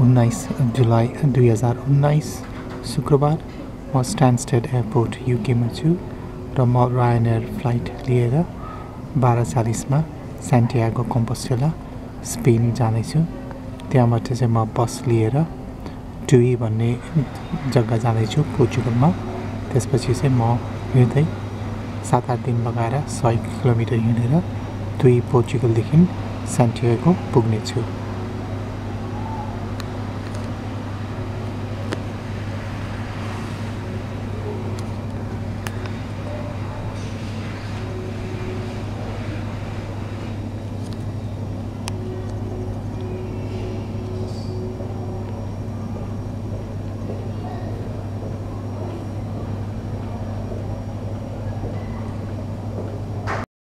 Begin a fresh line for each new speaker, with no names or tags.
उन्नाइस जुलाई दुई हजार उन्नाइस शुक्रबार म स्ट्यान्डस्टेड एयरपोर्ट युकेमा छु र म रायन एयर फ्लाइट लिएर बाह्र चालिसमा सेन्टियागो कम्पोस्टेला स्पेन जानेछु त्यहाँबाट चाहिँ म बस लिएर टुई भन्ने जग्गा जाँदैछु पोर्चुगलमा। त्यसपछि चाहिँ म हिँड्दै सात आठ दिन लगाएर सय किलोमिटर हिँडेर दुई पोर्चुगलदेखि सेन्टियागो पुग्नेछु।